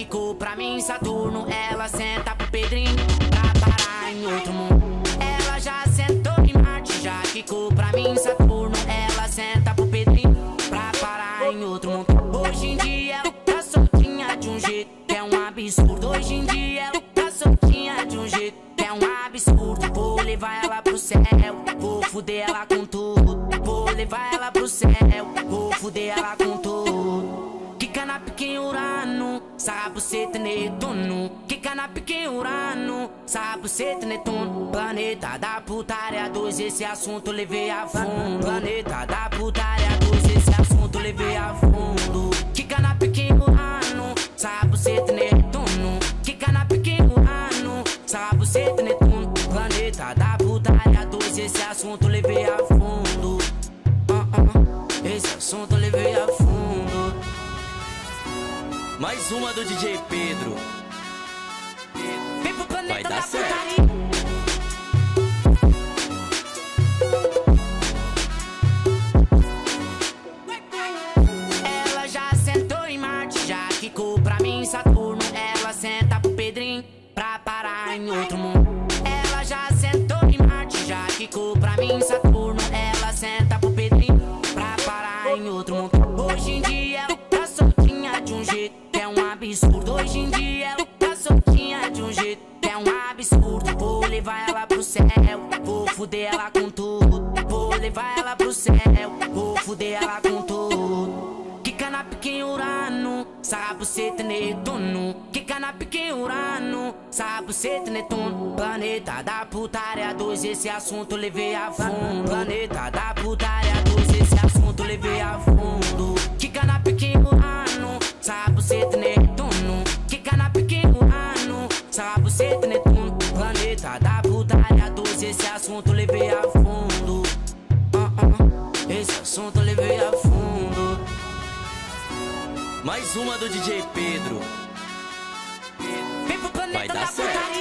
quicou pra mim Saturno. Ela senta pro Pedrinho pra parar em outro mundo. Ela já sentou em Marte, já quicou pra mim Saturno. Ela senta pro Pedrinho pra parar em outro mundo. Hoje em dia ela tá soltinha de um jeito que é um absurdo. Hoje em dia ela tá soltinha de um jeito que é um absurdo. Vou levar ela pro céu, vou fuder ela com tudo. Vou levar ela pro céu, vou fuder ela com tudo. Kika na pique Urano, você Netuno. Kika na pique Urano, você Netuno. Planeta da putaria 2, esse assunto levei a fundo. Planeta da putaria 2, esse assunto levei a fundo. Kika na pique Urano, você Netuno. Kika na pique Urano, você Netuno. Planeta da putaria 2, esse assunto levei a fundo. Ah, ah, esse assunto levei a fundo. Mais uma do DJ Pedro. Vem pro planeta Vai dar da certo. putaria. Ela já sentou em Marte, já quicou pra mim Saturno. Ela senta pro Pedrinho pra parar em outro mundo. Ela já sentou em Marte, já quicou pra mim Saturno. Absurdo. Hoje em dia ela tá soltinha de um jeito que é um absurdo. Vou levar ela pro céu, vou fuder ela com tudo. Vou levar ela pro céu, vou fuder ela com tudo. Kika na pique Urano, sabe você Netuno. Kika na Urano, sabe você Netuno. Planeta da putaria 2, esse assunto levei a fundo. Planeta da putaria 2, esse assunto levei a fundo. Assunto levei a fundo. Ah, ah, esse assunto levei a fundo. Mais uma do DJ Pedro. Vem pro Vai dar da certo.